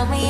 tell me